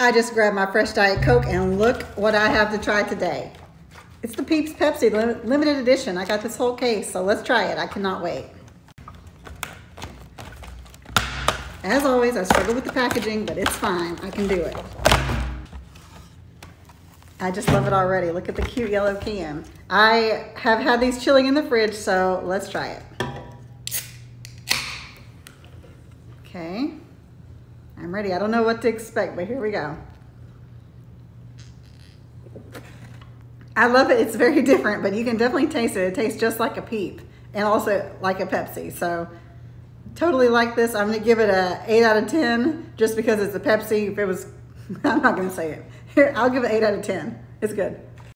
I just grabbed my fresh Diet Coke and look what I have to try today. It's the Peeps Pepsi limited edition. I got this whole case, so let's try it. I cannot wait. As always, I struggle with the packaging, but it's fine. I can do it. I just love it already. Look at the cute yellow can. I have had these chilling in the fridge, so let's try it. Okay. I'm ready. I don't know what to expect, but here we go. I love it. It's very different, but you can definitely taste it. It tastes just like a peep and also like a Pepsi. So totally like this. I'm gonna give it a eight out of 10 just because it's a Pepsi. If it was, I'm not gonna say it. Here, I'll give it eight out of 10. It's good.